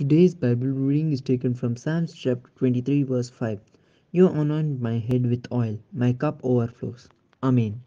Today's Bible reading is taken from Psalms chapter 23, verse 5. You anoint my head with oil, my cup overflows. Amen.